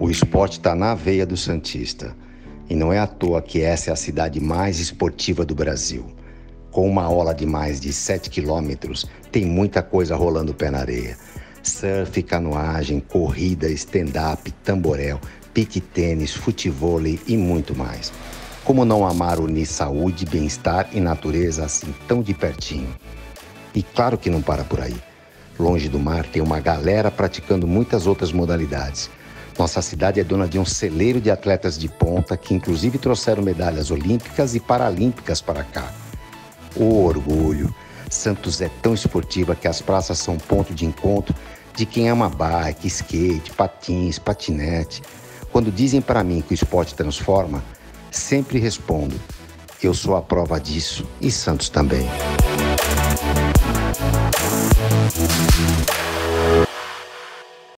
O esporte está na veia do Santista. E não é à toa que essa é a cidade mais esportiva do Brasil. Com uma ola de mais de 7 quilômetros, tem muita coisa rolando pé na areia. Surf, canoagem, corrida, stand-up, tamborel, pique tênis, futevôlei e muito mais. Como não amar unir saúde, bem-estar e natureza assim tão de pertinho? E claro que não para por aí. Longe do mar tem uma galera praticando muitas outras modalidades. Nossa cidade é dona de um celeiro de atletas de ponta que inclusive trouxeram medalhas olímpicas e paralímpicas para cá. O orgulho! Santos é tão esportiva que as praças são ponto de encontro de quem ama bike, skate, patins, patinete. Quando dizem para mim que o esporte transforma, sempre respondo: eu sou a prova disso e Santos também.